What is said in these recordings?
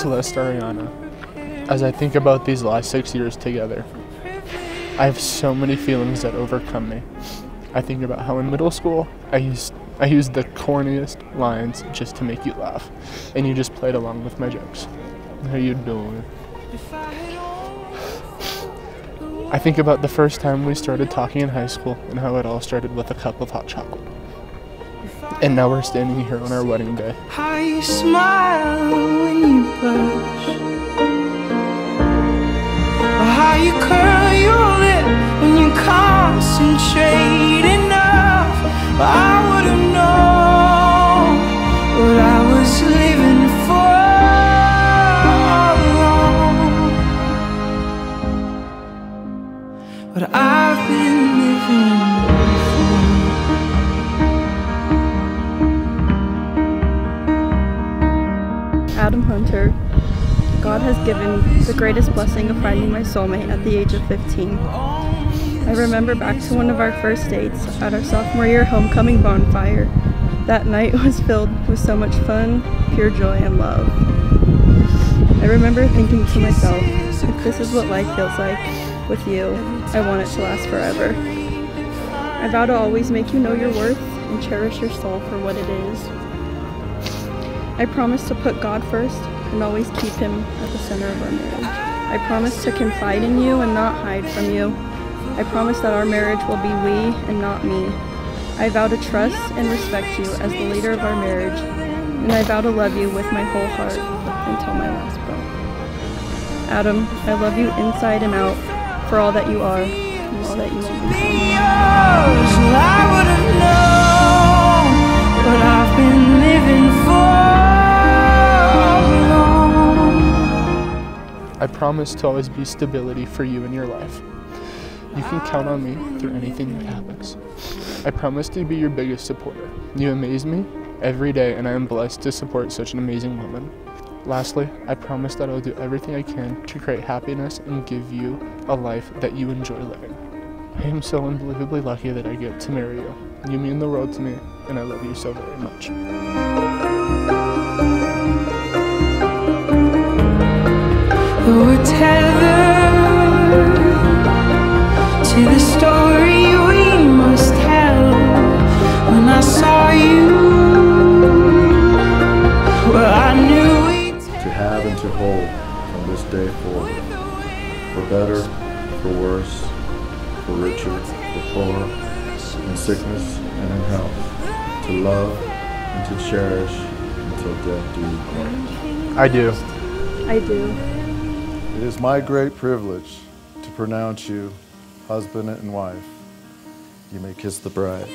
Celeste Ariana, as I think about these last six years together, I have so many feelings that overcome me. I think about how in middle school I used I used the corniest lines just to make you laugh, and you just played along with my jokes. How you doing? I think about the first time we started talking in high school and how it all started with a cup of hot chocolate. And now we're standing here on our wedding day. How you smile when you blush. How you curl your lip when you concentrate enough. I would've known what I was living for. What I've been living Hunter. God has given the greatest blessing of finding my soulmate at the age of 15. I remember back to one of our first dates at our sophomore year homecoming bonfire. That night was filled with so much fun, pure joy, and love. I remember thinking to myself, if this is what life feels like with you, I want it to last forever. I vow to always make you know your worth and cherish your soul for what it is. I promise to put God first and always keep Him at the center of our marriage. I promise to confide in you and not hide from you. I promise that our marriage will be we and not me. I vow to trust and respect you as the leader of our marriage, and I vow to love you with my whole heart until my last breath. Adam, I love you inside and out for all that you are and all that you will be promise to always be stability for you in your life. You can count on me through anything that happens. I promise to be your biggest supporter. You amaze me every day, and I am blessed to support such an amazing woman. Lastly, I promise that I will do everything I can to create happiness and give you a life that you enjoy living. I am so unbelievably lucky that I get to marry you. You mean the world to me, and I love you so very much. To have and to hold from this day forward, for better, for worse, for richer, for poorer, in sickness and in health, to love and to cherish until death do you part. I do. I do. It is my great privilege to pronounce you husband and wife. You may kiss the bride.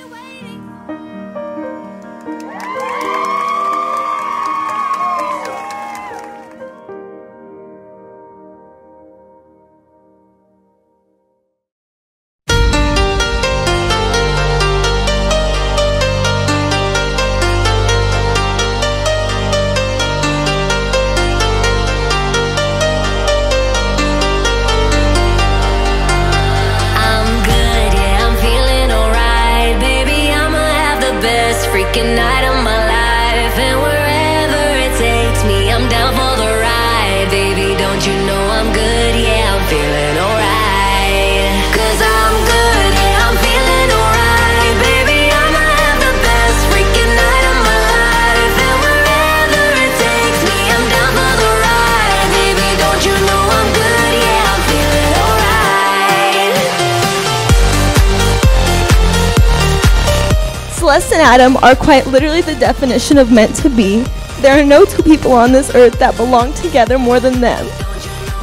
Celeste and Adam are quite literally the definition of meant to be. There are no two people on this earth that belong together more than them.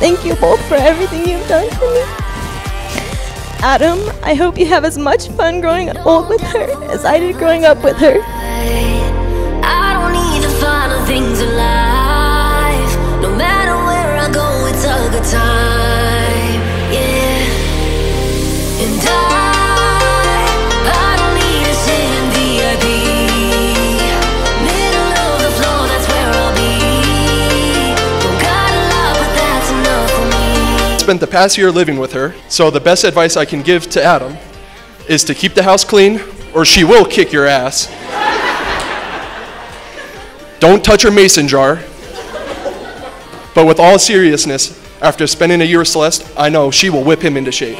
Thank you both for everything you've done for me. Adam, I hope you have as much fun growing old with her as I did growing up with her. Spent the past year living with her, so the best advice I can give to Adam is to keep the house clean or she will kick your ass. Don't touch her mason jar. But with all seriousness, after spending a year with Celeste, I know she will whip him into shape.